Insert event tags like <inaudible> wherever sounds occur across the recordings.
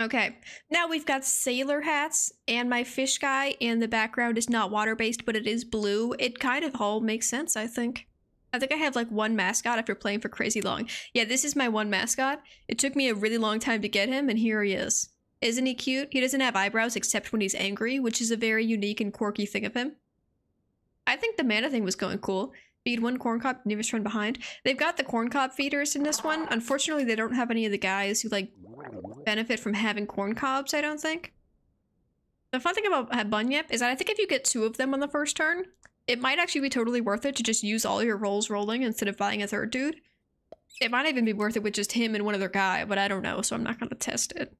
Okay, now we've got sailor hats and my fish guy, and the background is not water based, but it is blue. It kind of all makes sense, I think. I think I have like one mascot after playing for crazy long. Yeah, this is my one mascot. It took me a really long time to get him, and here he is. Isn't he cute? He doesn't have eyebrows except when he's angry, which is a very unique and quirky thing of him. I think the mana thing was going cool. Feed one corn cob, never run behind. They've got the corn cob feeders in this one. Unfortunately, they don't have any of the guys who like benefit from having corn cobs, I don't think. The fun thing about Bunyip is that I think if you get two of them on the first turn, it might actually be totally worth it to just use all your rolls rolling instead of buying a third dude. It might even be worth it with just him and one other guy, but I don't know, so I'm not gonna test it.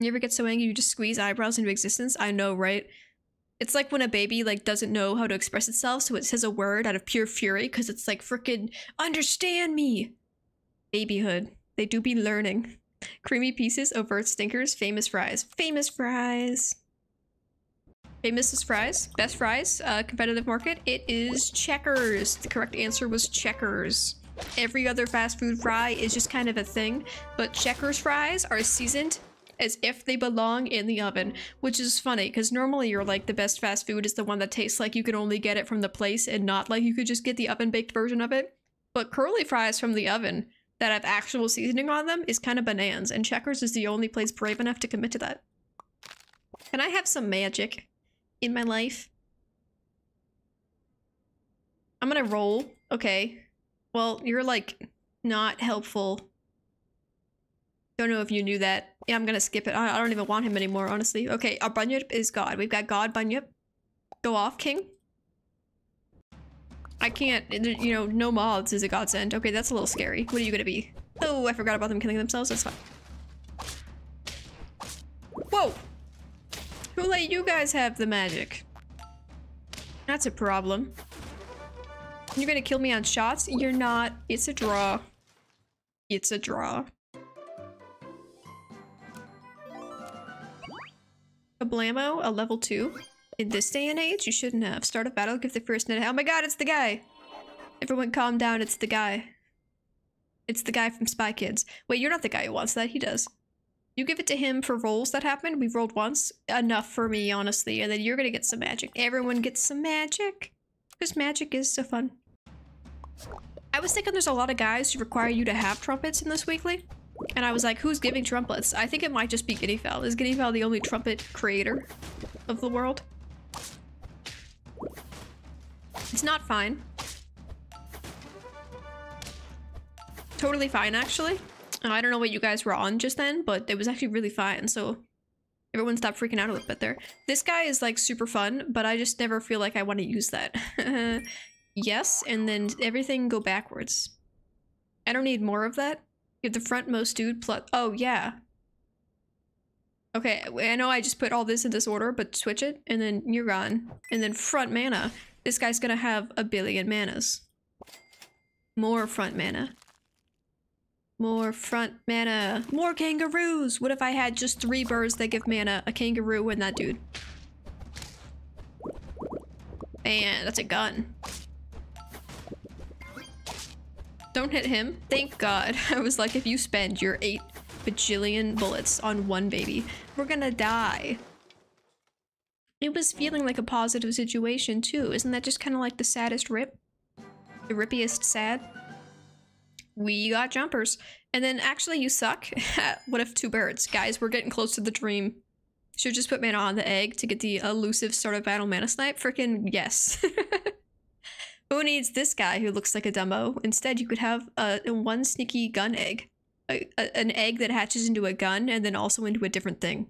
You ever get so angry you just squeeze eyebrows into existence? I know, right? It's like when a baby like doesn't know how to express itself, so it says a word out of pure fury because it's like freaking understand me. Babyhood. They do be learning. Creamy pieces, overt stinkers, famous fries. Famous fries. Famous fries. Best fries. Uh, competitive market. It is Checkers. The correct answer was Checkers. Every other fast food fry is just kind of a thing, but Checkers fries are seasoned as if they belong in the oven, which is funny because normally you're like the best fast food is the one that tastes like you can only get it from the place and not like you could just get the oven baked version of it. But curly fries from the oven that have actual seasoning on them is kind of bananas, and Checkers is the only place brave enough to commit to that. Can I have some magic in my life? I'm gonna roll. Okay. Well, you're like not helpful don't know if you knew that. Yeah, I'm gonna skip it. I, I don't even want him anymore, honestly. Okay, our Bunyip is God. We've got God Bunyip. Go off, King. I can't, you know, no mods is a godsend. Okay, that's a little scary. What are you gonna be? Oh, I forgot about them killing themselves. That's fine. Whoa! Who let you guys have the magic? That's a problem. You're gonna kill me on shots? You're not. It's a draw. It's a draw. A blammo, a level 2. In this day and age, you shouldn't have. Start a battle, give the first net- Oh my god, it's the guy! Everyone calm down, it's the guy. It's the guy from Spy Kids. Wait, you're not the guy who wants that, he does. You give it to him for rolls that happen. We've rolled once. Enough for me, honestly. And then you're gonna get some magic. Everyone gets some magic. Because magic is so fun. I was thinking there's a lot of guys who require you to have trumpets in this weekly. And I was like, who's giving trumpets? I think it might just be Guinea Fowl. Is Guinea Fowl the only trumpet creator of the world? It's not fine. Totally fine, actually. Uh, I don't know what you guys were on just then, but it was actually really fine, so everyone stopped freaking out a little bit there. This guy is like super fun, but I just never feel like I want to use that. <laughs> yes, and then everything go backwards. I don't need more of that. Give the frontmost dude plus- oh yeah. Okay, I know I just put all this in this order, but switch it, and then you're gone. And then front mana. This guy's gonna have a billion manas. More front mana. More front mana. More kangaroos! What if I had just three birds that give mana? A kangaroo and that dude. And that's a gun. Don't hit him. Thank God. <laughs> I was like, if you spend your eight bajillion bullets on one baby, we're gonna die. It was feeling like a positive situation too. Isn't that just kind of like the saddest rip? The rippiest sad? We got jumpers. And then actually you suck. <laughs> what if two birds? Guys, we're getting close to the dream. Should just put mana on the egg to get the elusive start of battle mana snipe? Freaking yes. <laughs> Who needs this guy who looks like a demo? Instead, you could have a, one sneaky gun egg. A, a, an egg that hatches into a gun and then also into a different thing.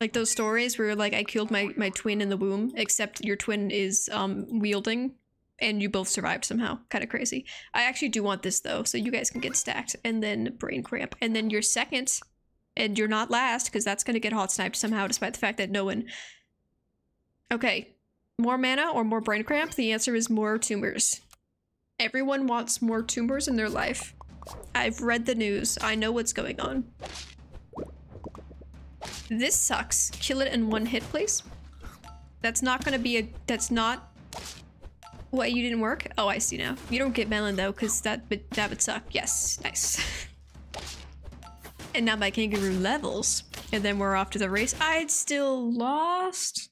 Like those stories where like I killed my, my twin in the womb, except your twin is um wielding and you both survived somehow. Kind of crazy. I actually do want this though, so you guys can get stacked and then brain cramp. And then you're second and you're not last because that's going to get hot sniped somehow despite the fact that no one... Okay, more mana or more brain cramp? The answer is more tumors. Everyone wants more tumors in their life. I've read the news. I know what's going on. This sucks. Kill it in one hit, please. That's not gonna be a- that's not- What, you didn't work? Oh, I see now. You don't get melon though, because that, that would suck. Yes, nice. <laughs> And now my kangaroo levels. And then we're off to the race. I'd still lost.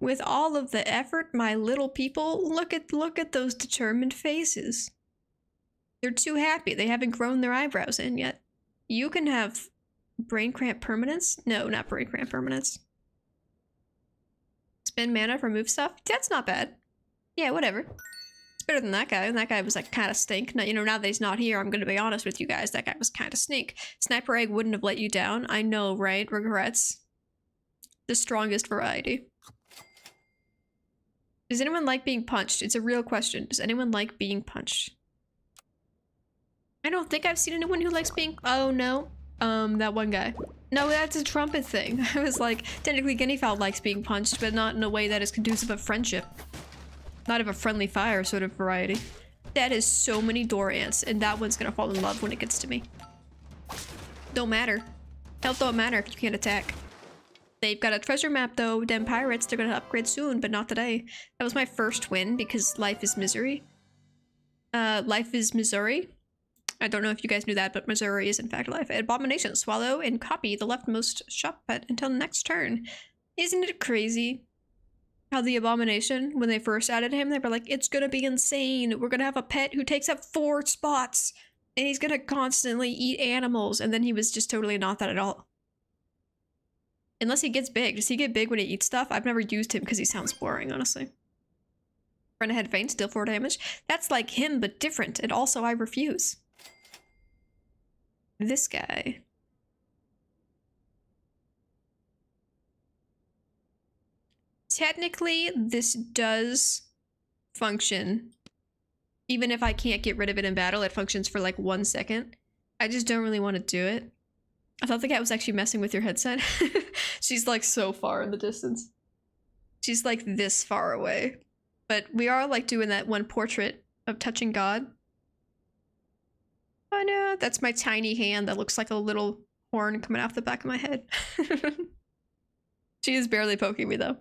With all of the effort, my little people, look at look at those determined faces. They're too happy. They haven't grown their eyebrows in yet. You can have brain cramp permanence? No, not brain cramp permanence. Spend mana for move stuff? That's not bad. Yeah, whatever. It's better than that guy. And that guy was like kind of stink. Now, you know, now that he's not here, I'm going to be honest with you guys. That guy was kind of snake. Sniper egg wouldn't have let you down. I know, right? Regrets. The strongest variety. Does anyone like being punched? It's a real question. Does anyone like being punched? I don't think I've seen anyone who likes being- Oh, no. Um, that one guy. No, that's a trumpet thing. <laughs> I was like, technically Guinea Fowl likes being punched, but not in a way that is conducive of friendship. Not of a friendly fire sort of variety. That is so many durians, and that one's gonna fall in love when it gets to me. Don't matter. Health don't matter if you can't attack. They've got a treasure map though, damn pirates, they're gonna upgrade soon, but not today. That was my first win because life is misery. Uh, life is Missouri. I don't know if you guys knew that, but Missouri is in fact life. Abomination, swallow and copy the leftmost shop pet until next turn. Isn't it crazy? How the Abomination, when they first added him, they were like, it's gonna be insane. We're gonna have a pet who takes up four spots. And he's gonna constantly eat animals. And then he was just totally not that at all. Unless he gets big. Does he get big when he eats stuff? I've never used him because he sounds boring, honestly. Run ahead faint, still 4 damage. That's like him, but different. And also, I refuse. This guy. Technically, this does function. Even if I can't get rid of it in battle, it functions for like one second. I just don't really want to do it. I thought the cat was actually messing with your headset. <laughs> She's like so far in the distance. She's like this far away. But we are like doing that one portrait of touching God. Oh no, that's my tiny hand that looks like a little horn coming off the back of my head. <laughs> she is barely poking me though.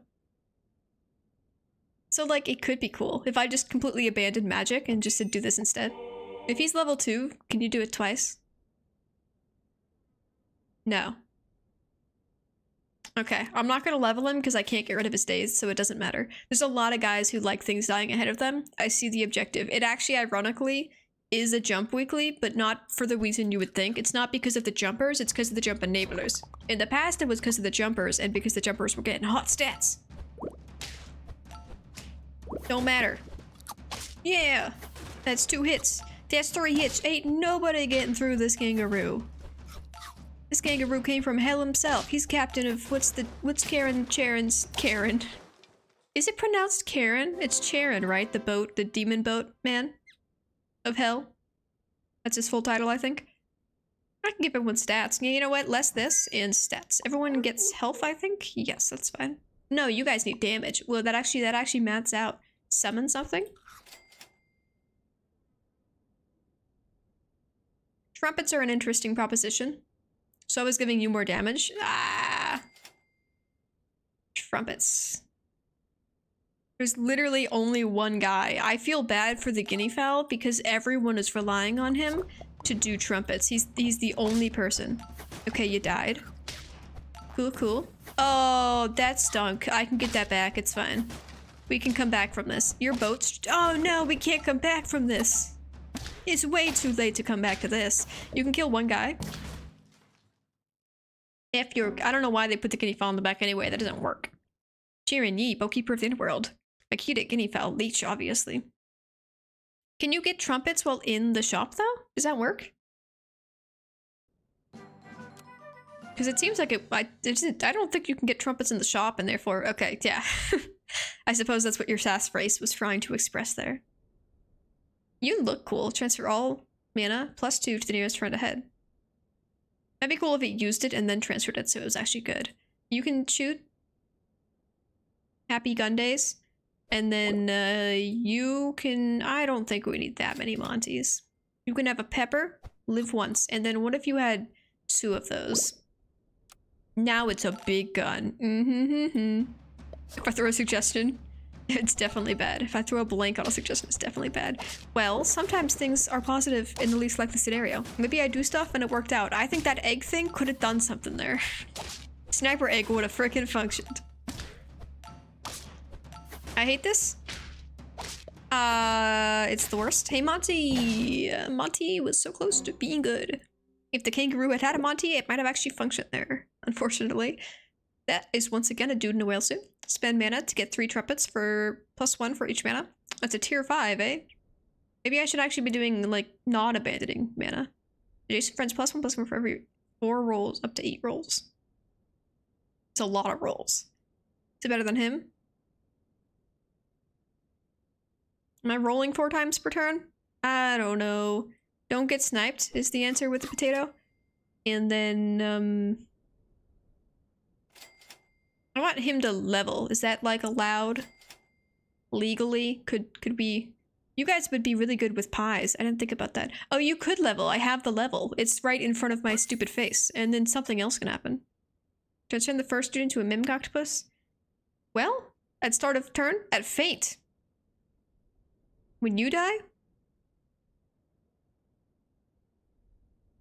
So like it could be cool if I just completely abandoned magic and just to do this instead. If he's level 2, can you do it twice? No. Okay, I'm not gonna level him because I can't get rid of his days, so it doesn't matter. There's a lot of guys who like things dying ahead of them. I see the objective. It actually, ironically, is a jump weekly, but not for the reason you would think. It's not because of the jumpers, it's because of the jump enablers. In the past, it was because of the jumpers, and because the jumpers were getting hot stats. Don't matter. Yeah! That's two hits. That's three hits. Ain't nobody getting through this kangaroo. This kangaroo came from hell himself. He's captain of what's the what's Karen Charon's Karen. Is it pronounced Karen? It's Charon, right? The boat, the demon boat man of hell. That's his full title, I think. I can give everyone stats. Yeah, you know what? Less this and stats. Everyone gets health, I think? Yes, that's fine. No, you guys need damage. Well, that actually that actually mats out. Summon something? Trumpets are an interesting proposition. So I was giving you more damage. Ah. Trumpets. There's literally only one guy. I feel bad for the guinea fowl because everyone is relying on him to do trumpets. He's he's the only person. Okay, you died. Cool, cool. Oh, that stunk. I can get that back. It's fine. We can come back from this. Your boat's- Oh no, we can't come back from this. It's way too late to come back to this. You can kill one guy. If you're- I don't know why they put the guinea fowl in the back anyway. That doesn't work. Cheering ye, boatkeeper of the underworld. Akita guinea fowl, leech, obviously. Can you get trumpets while in the shop though? Does that work? Because it seems like it, I, I don't think you can get trumpets in the shop and therefore, okay, yeah. <laughs> I suppose that's what your sassafras was trying to express there. You look cool. Transfer all mana plus two to the nearest friend ahead. That'd be cool if it used it and then transferred it so it was actually good. You can shoot. Happy gun days. And then uh, you can... I don't think we need that many Monties. You can have a pepper, live once. And then what if you had two of those? Now it's a big gun. Mm-hmm. If I throw a suggestion. It's definitely bad. If I throw a blank on a suggestion, it's definitely bad. Well, sometimes things are positive in the least likely scenario. Maybe I do stuff and it worked out. I think that egg thing could have done something there. Sniper egg would have freaking functioned. I hate this. Uh, it's the worst. Hey, Monty. Monty was so close to being good. If the kangaroo had had a Monty, it might have actually functioned there, unfortunately. That is once again a dude in a whale suit. Spend mana to get three trumpets for plus one for each mana. That's a tier five, eh? Maybe I should actually be doing like non-abandoning mana. Adjacent friends plus one plus one for every four rolls, up to eight rolls. It's a lot of rolls. Is it better than him? Am I rolling four times per turn? I don't know. Don't get sniped is the answer with the potato. And then, um... I want him to level. Is that, like, allowed? Legally? Could, could we... You guys would be really good with pies. I didn't think about that. Oh, you could level. I have the level. It's right in front of my stupid face. And then something else can happen. Transform the first student to a mimic octopus? Well, at start of turn, at faint. When you die?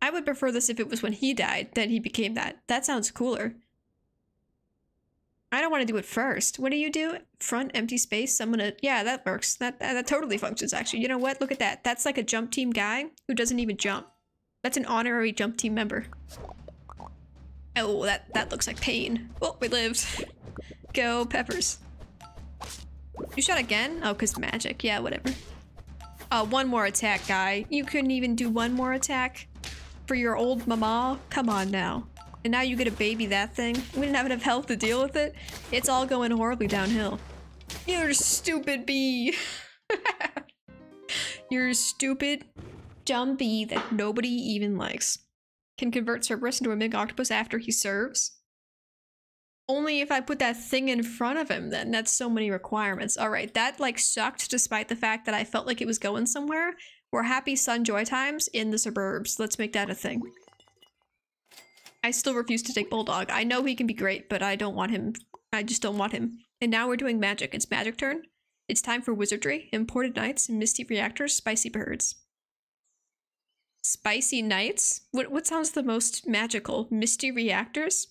I would prefer this if it was when he died, then he became that. That sounds cooler. I don't want to do it first. What do you do? Front empty space. I'm gonna. Yeah, that works. That, that that totally functions. Actually, you know what? Look at that. That's like a jump team guy who doesn't even jump. That's an honorary jump team member. Oh, that that looks like pain. Oh, we lived. Go peppers. You shot again? Oh, cause magic. Yeah, whatever. Uh, one more attack, guy. You couldn't even do one more attack for your old mama? Come on now. And now you get a baby that thing. We didn't have enough health to deal with it. It's all going horribly downhill. You're stupid bee. <laughs> You're stupid, dumb bee that nobody even likes. Can convert Cerberus into a big octopus after he serves. Only if I put that thing in front of him, then that's so many requirements. All right, that like sucked despite the fact that I felt like it was going somewhere. We're happy sun joy times in the suburbs. Let's make that a thing. I still refuse to take Bulldog. I know he can be great, but I don't want him. I just don't want him. And now we're doing magic. It's magic turn. It's time for wizardry, imported knights, misty reactors, spicy birds. Spicy knights? What, what sounds the most magical? Misty reactors?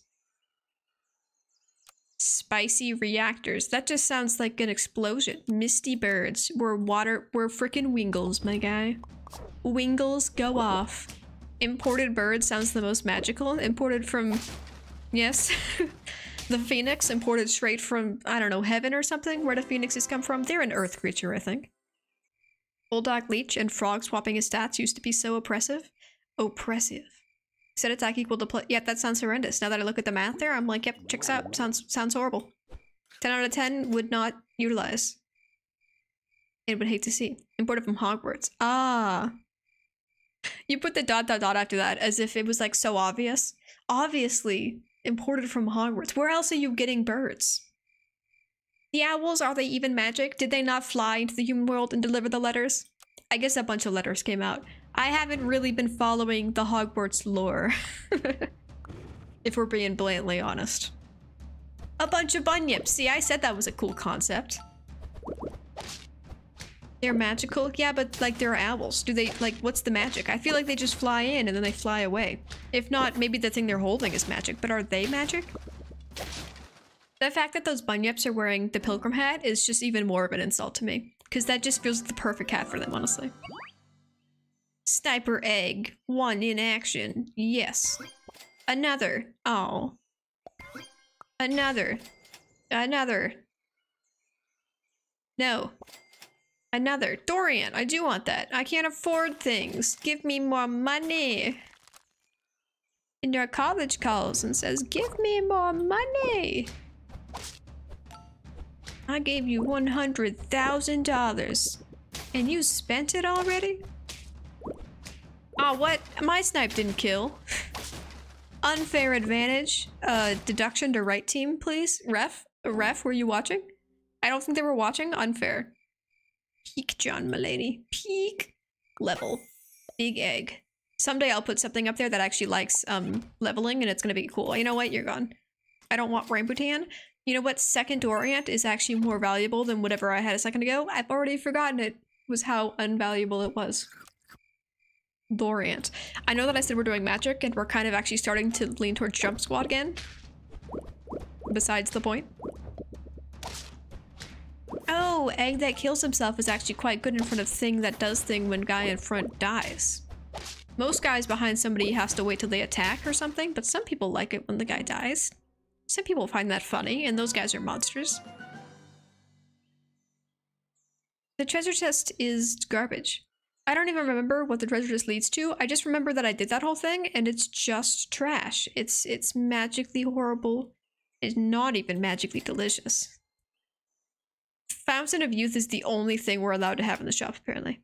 Spicy reactors. That just sounds like an explosion. Misty birds. We're water. We're freaking wingles, my guy. Wingles go off. Imported bird sounds the most magical. Imported from... Yes. <laughs> the phoenix imported straight from, I don't know, heaven or something? Where do phoenixes come from? They're an earth creature, I think. Bulldog leech and frog swapping his stats used to be so oppressive. Oppressive. Set attack equal to play. Yeah, that sounds horrendous. Now that I look at the math there, I'm like, yep, checks out. Sounds sounds horrible. 10 out of 10 would not utilize. It would hate to see. Imported from Hogwarts. Ah. You put the dot dot dot after that as if it was like so obvious. Obviously imported from Hogwarts. Where else are you getting birds? The owls, are they even magic? Did they not fly into the human world and deliver the letters? I guess a bunch of letters came out. I haven't really been following the Hogwarts lore. <laughs> if we're being blatantly honest. A bunch of bunyips. See, I said that was a cool concept. They're magical? Yeah, but like they're owls. Do they, like, what's the magic? I feel like they just fly in and then they fly away. If not, maybe the thing they're holding is magic, but are they magic? The fact that those bunyips are wearing the pilgrim hat is just even more of an insult to me. Because that just feels like the perfect hat for them, honestly. Sniper egg. One in action. Yes. Another. Oh. Another. Another. No. Another. Durian, I do want that. I can't afford things. Give me more money. And your college calls and says, give me more money. I gave you $100,000 and you spent it already? Oh, what? My snipe didn't kill. Unfair advantage. Uh, deduction to right team, please. Ref? Ref, were you watching? I don't think they were watching. Unfair. Peak John Mulaney. Peak level. Big egg. Someday I'll put something up there that actually likes um leveling and it's gonna be cool. You know what? You're gone. I don't want Rambutan. You know what? Second Orient is actually more valuable than whatever I had a second ago. I've already forgotten it was how unvaluable it was. Durian. I know that I said we're doing magic and we're kind of actually starting to lean towards jump squad again. Besides the point. Oh, egg that kills himself is actually quite good in front of thing that does thing when guy in front dies. Most guys behind somebody has to wait till they attack or something, but some people like it when the guy dies. Some people find that funny, and those guys are monsters. The treasure chest is garbage. I don't even remember what the treasure chest leads to. I just remember that I did that whole thing, and it's just trash. It's it's magically horrible. It's not even magically delicious. Fountain of Youth is the only thing we're allowed to have in the shop, apparently.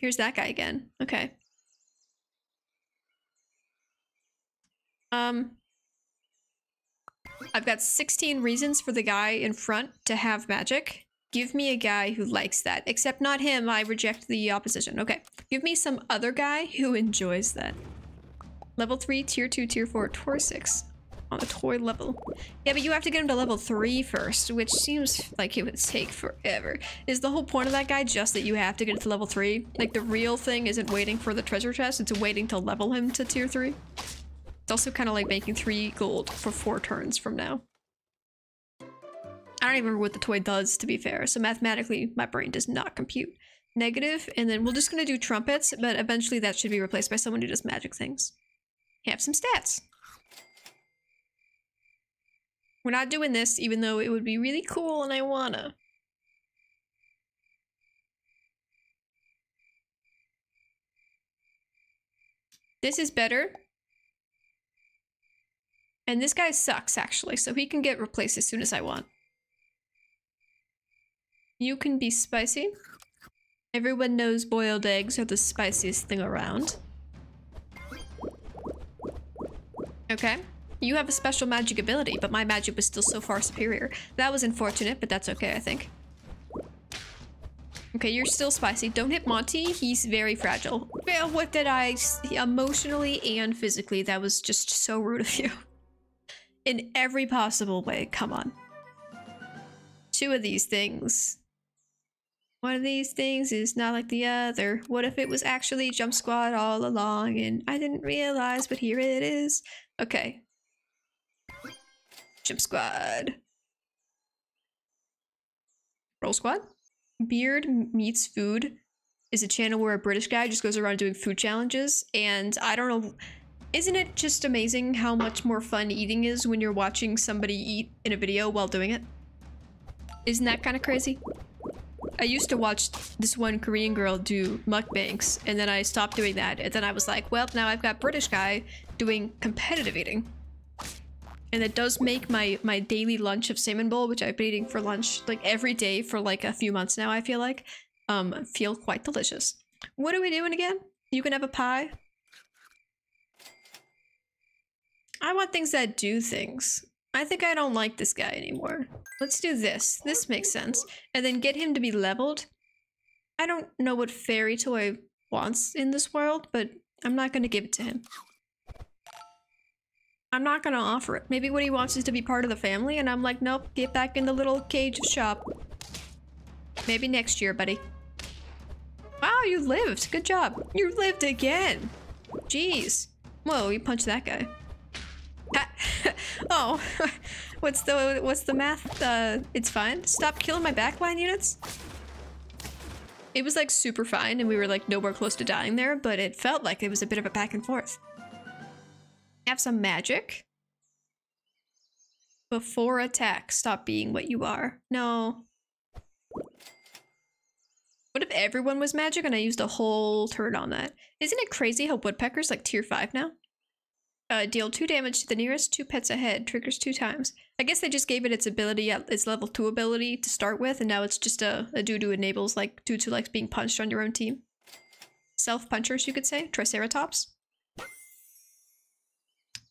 Here's that guy again. Okay. Um, I've got 16 reasons for the guy in front to have magic. Give me a guy who likes that. Except not him, I reject the opposition. Okay, give me some other guy who enjoys that. Level 3, Tier 2, Tier 4, Tier 6 on the toy level. Yeah, but you have to get him to level 3 first, which seems like it would take forever. Is the whole point of that guy just that you have to get to level 3? Like, the real thing isn't waiting for the treasure chest, it's waiting to level him to tier 3? It's also kind of like making 3 gold for 4 turns from now. I don't even remember what the toy does, to be fair, so mathematically, my brain does not compute. Negative, and then we're just gonna do trumpets, but eventually that should be replaced by someone who does magic things. Have some stats. We're not doing this, even though it would be really cool and I wanna. This is better. And this guy sucks, actually, so he can get replaced as soon as I want. You can be spicy. Everyone knows boiled eggs are the spiciest thing around. Okay. You have a special magic ability, but my magic was still so far superior. That was unfortunate, but that's okay, I think. Okay, you're still spicy. Don't hit Monty. He's very fragile. Well, what did I... Emotionally and physically, that was just so rude of you. <laughs> In every possible way. Come on. Two of these things. One of these things is not like the other. What if it was actually Jump Squad all along and I didn't realize, but here it is. Okay, Chip Squad. Roll Squad. Beard Meats Food is a channel where a British guy just goes around doing food challenges. And I don't know, isn't it just amazing how much more fun eating is when you're watching somebody eat in a video while doing it? Isn't that kind of crazy? I used to watch this one Korean girl do mukbangs, and then I stopped doing that. And then I was like, well, now I've got British guy doing competitive eating. And it does make my, my daily lunch of salmon bowl, which I've been eating for lunch like every day for like a few months now, I feel like, um, feel quite delicious. What are we doing again? You can have a pie? I want things that do things. I think I don't like this guy anymore. Let's do this. This makes sense. And then get him to be leveled. I don't know what fairy toy wants in this world, but I'm not going to give it to him. I'm not gonna offer it. Maybe what he wants is to be part of the family, and I'm like, nope, get back in the little cage shop. Maybe next year, buddy. Wow, you lived. Good job. You lived again. Jeez. Whoa, you punched that guy. <laughs> oh, <laughs> what's the what's the math? Uh, it's fine. Stop killing my backline units. It was like super fine, and we were like nowhere close to dying there, but it felt like it was a bit of a back and forth have some magic. Before attack, stop being what you are. No. What if everyone was magic and I used a whole turn on that? Isn't it crazy how Woodpecker's like tier 5 now? Uh, deal 2 damage to the nearest two pets ahead. Triggers two times. I guess they just gave it its ability, at its level 2 ability to start with, and now it's just a, a dude who enables like due to likes being punched on your own team. Self-punchers, you could say. Triceratops.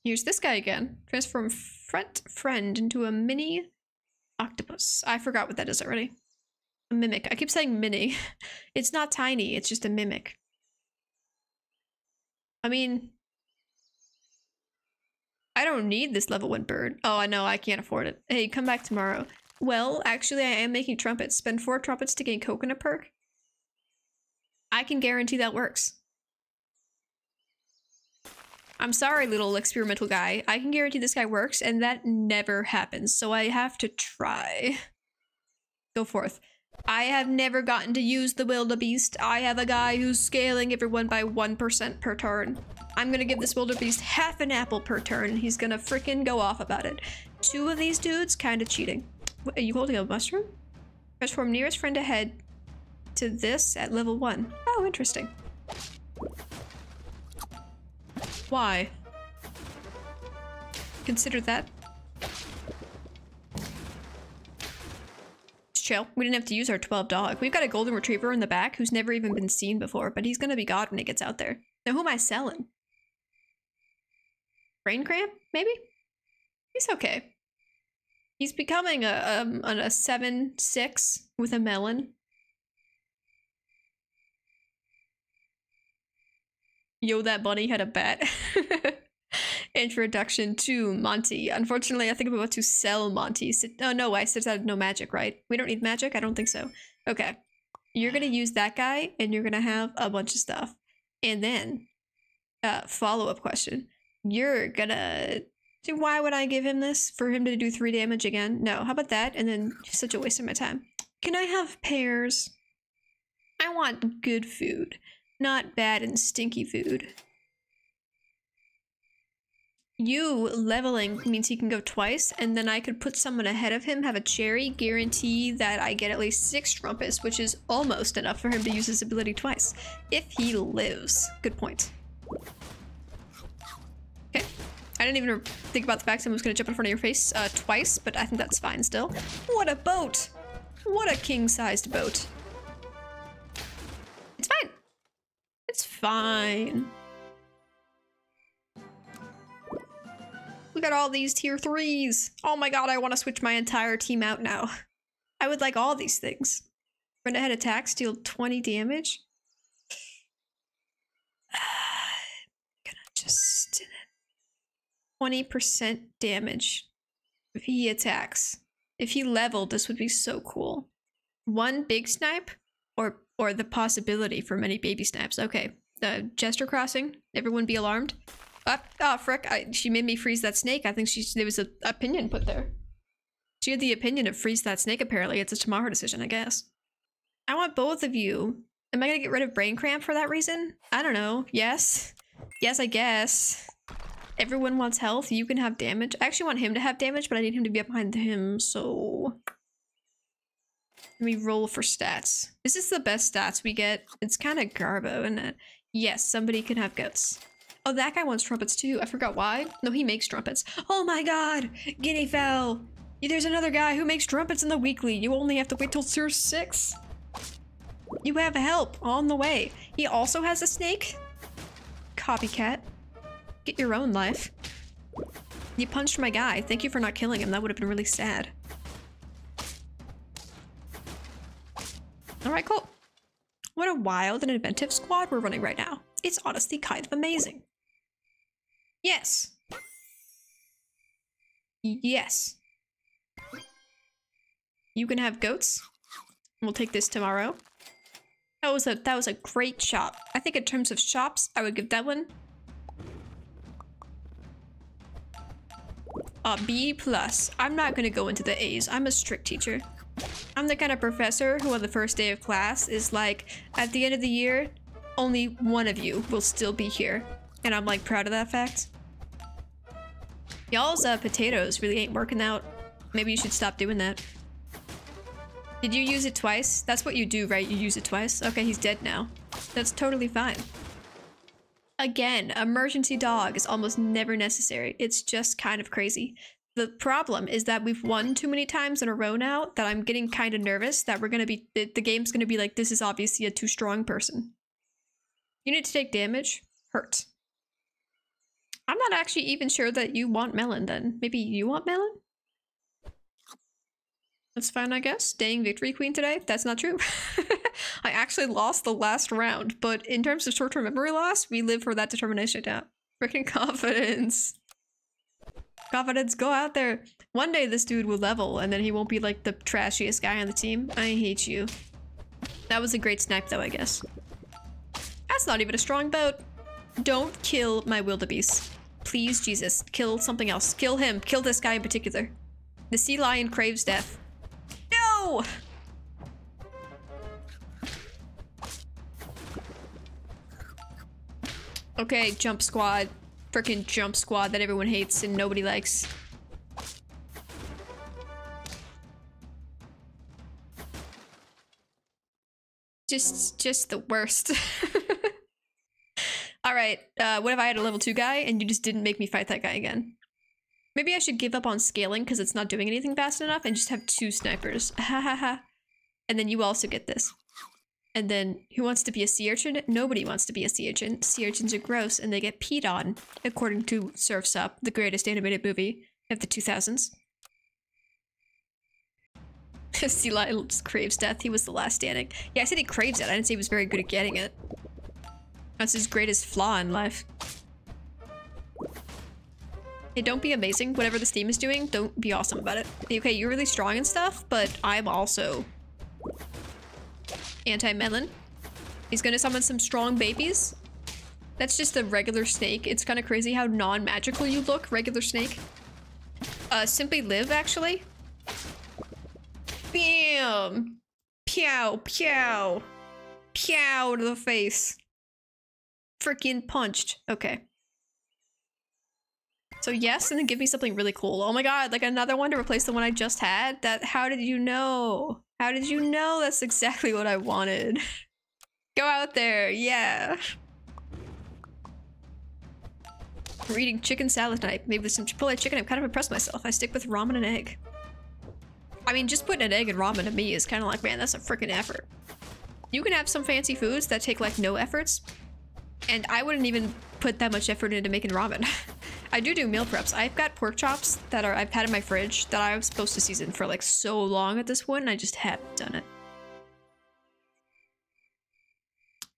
Use this guy again. Transform front friend into a mini octopus. I forgot what that is already. A mimic. I keep saying mini. <laughs> It's not tiny, it's just a mimic. I mean... I don't need this level one bird. Oh, I know, I can't afford it. Hey, come back tomorrow. Well, actually, I am making trumpets. Spend four trumpets to gain coconut perk. I can guarantee that works. I'm sorry, little experimental guy. I can guarantee this guy works, and that never happens, so I have to try. Go forth. I have never gotten to use the wildebeest. I have a guy who's scaling everyone by 1% per turn. I'm gonna give this wildebeest half an apple per turn. He's gonna freaking go off about it. Two of these dudes kinda cheating. What, are you holding a mushroom? Transform nearest friend ahead to this at level 1. Oh, interesting. Why? Consider that. chill. We didn't have to use our 12 dog. We've got a golden retriever in the back who's never even been seen before, but he's gonna be god when he gets out there. Now who am I selling? Brain cramp, maybe? He's okay. He's becoming a, um, a 7-6 with a melon. Yo, that bunny had a bat. <laughs> Introduction to Monty. Unfortunately, I think I'm about to sell Monty. Oh no, I said no magic, right? We don't need magic? I don't think so. Okay. You're gonna use that guy and you're gonna have a bunch of stuff. And then, uh, follow-up question. You're gonna... Why would I give him this? For him to do three damage again? No, how about that? And then, such a waste of my time. Can I have pears? I want good food, not bad and stinky food. You leveling means he can go twice, and then I could put someone ahead of him, have a cherry, guarantee that I get at least six trumpets, which is almost enough for him to use his ability twice. If he lives. Good point. Okay. I didn't even think about the fact someone was going to jump in front of your face uh, twice, but I think that's fine still. What a boat! What a king-sized boat. It's fine. It's fine. Look at all these tier threes. Oh my god, I want to switch my entire team out now. I would like all these things. Run ahead attack, deal 20 damage. <sighs> gonna just 20% damage if he attacks. If he leveled, this would be so cool. One big snipe or or the possibility for many baby snaps. Okay, the Jester crossing. Everyone be alarmed. Ah, oh, frick. I, she made me freeze that snake. I think she there was an opinion put there. She had the opinion of freeze that snake, apparently. It's a tomorrow decision, I guess. I want both of you. Am I gonna get rid of brain cramp for that reason? I don't know. Yes. Yes, I guess. Everyone wants health. You can have damage. I actually want him to have damage, but I need him to be up behind him, so... Let me roll for stats. This is this the best stats we get? It's kind of garbo, isn't it? Yes, somebody can have goats. Oh, that guy wants trumpets too. I forgot why. No, he makes trumpets. Oh my god! Guinea fowl! There's another guy who makes trumpets in the weekly. You only have to wait till tier 6. You have help on the way. He also has a snake? Copycat. Get your own life. You punched my guy. Thank you for not killing him. That would have been really sad. Alright, cool. What a wild and inventive squad we're running right now. It's honestly kind of amazing. Yes. Yes. You can have goats. We'll take this tomorrow. That was a that was a great shop. I think in terms of shops, I would give that one a B plus. I'm not gonna go into the A's. I'm a strict teacher. I'm the kind of professor who on the first day of class is like, at the end of the year, only one of you will still be here. And I'm like proud of that fact. Y'all's uh, potatoes really ain't working out. Maybe you should stop doing that. Did you use it twice? That's what you do, right? You use it twice? Okay, he's dead now. That's totally fine. Again, emergency dog is almost never necessary. It's just kind of crazy. The problem is that we've won too many times in a row now that I'm getting kind of nervous that we're going to be, the, the game's going to be like, this is obviously a too strong person. You need to take damage. Hurt. I'm not actually even sure that you want melon then. Maybe you want melon? That's fine, I guess. Staying victory queen today? That's not true. <laughs> I actually lost the last round, but in terms of short-term memory loss, we live for that determination now. Freaking <laughs> confidence. Confidence, go out there. One day this dude will level and then he won't be like the trashiest guy on the team. I hate you. That was a great snipe though, I guess. That's not even a strong boat. Don't kill my wildebeest. Please, Jesus, kill something else. Kill him. Kill this guy in particular. The sea lion craves death. No! Okay, jump squad. Freaking jump squad that everyone hates and nobody likes. Just, just the worst. <laughs> All right, uh, what if I had a level 2 guy and you just didn't make me fight that guy again? Maybe I should give up on scaling because it's not doing anything fast enough and just have two snipers. Ha ha ha. And then you also get this. And then who wants to be a sea urchin? Nobody wants to be a sea urchin. Sea urchins are gross and they get peed on, according to Surf's Up, the greatest animated movie of the 2000s. <laughs> sea lion craves death. He was the last standing. Yeah, I said he craves it. I didn't say he was very good at getting it. That's his greatest flaw in life. Hey, don't be amazing. Whatever this team is doing, don't be awesome about it. Okay, you're really strong and stuff, but I'm also anti-melon. He's gonna summon some strong babies. That's just a regular snake. It's kind of crazy how non-magical you look, regular snake. Uh, simply live, actually. Bam! Pew, pew. Pew to the face. Freaking punched. Okay. So yes, and then give me something really cool. Oh my god, like another one to replace the one I just had? That- how did you know? How did you know that's exactly what I wanted? <laughs> Go out there, yeah. We're eating chicken salad tonight. Maybe with some Chipotle chicken. I'm kind of impressed myself. I stick with ramen and egg. I mean, just putting an egg and ramen to me is kind of like, man, that's a freaking effort. You can have some fancy foods that take like no efforts, and I wouldn't even put that much effort into making ramen. <laughs> I do do meal preps. I've got pork chops that are I've had in my fridge that I was supposed to season for like so long at this point, and I just haven't done it.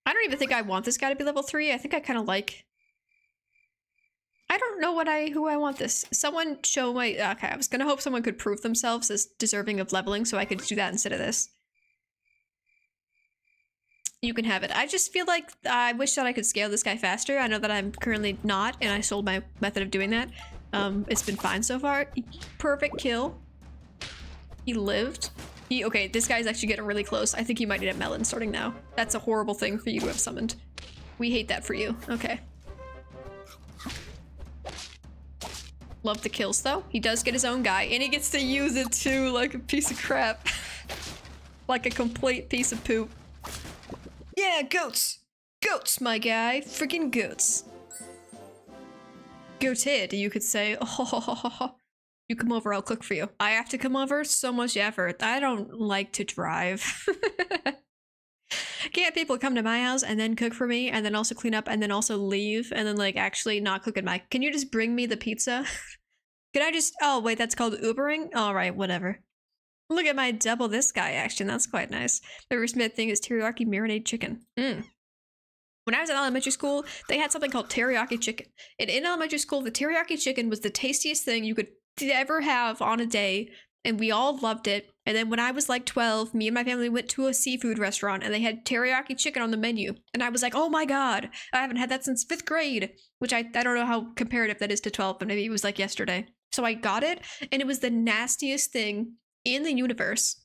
I don't even think I want this guy to be level three. I think I kind of like. I don't know what I who I want this. Someone show my okay. I was gonna hope someone could prove themselves as deserving of leveling, so I could do that instead of this. You can have it. I just feel like I wish that I could scale this guy faster. I know that I'm currently not, and I sold my method of doing that. Um, it's been fine so far. Perfect kill. He lived. He okay, this guy's actually getting really close. I think he might need a melon starting now. That's a horrible thing for you to have summoned. We hate that for you. Okay. Love the kills though. He does get his own guy, and he gets to use it too like a piece of crap. <laughs> like a complete piece of poop. Yeah, goats! Goats, my guy. Freaking goats. Goated, you could say. Oh, <laughs> you come over, I'll cook for you. I have to come over? So much effort. I don't like to drive. <laughs> Can't people come to my house and then cook for me and then also clean up and then also leave and then like actually not cook at my- Can you just bring me the pizza? <laughs> Can I just- Oh wait, that's called Ubering? Alright, whatever. Look at my double this guy action. That's quite nice. The My recent thing is teriyaki marinade chicken. Mm. When I was in elementary school, they had something called teriyaki chicken. And in elementary school, the teriyaki chicken was the tastiest thing you could ever have on a day. And we all loved it. And then when I was like 12, me and my family went to a seafood restaurant and they had teriyaki chicken on the menu. And I was like, oh my God, I haven't had that since fifth grade. Which I, I don't know how comparative that is to 12, but maybe it was like yesterday. So I got it and it was the nastiest thing in the universe.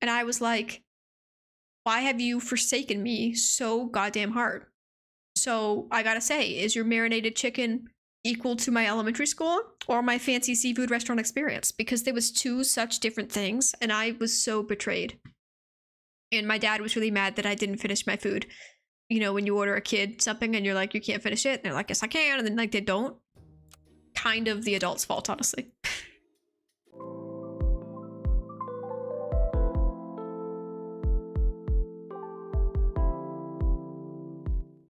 And I was like, why have you forsaken me so goddamn hard? So I gotta say, is your marinated chicken equal to my elementary school or my fancy seafood restaurant experience? Because there was two such different things, and I was so betrayed. And my dad was really mad that I didn't finish my food. You know, when you order a kid something and you're like, you can't finish it, and they're like, yes, I can, and then like they don't. Kind of the adult's fault, honestly. <laughs>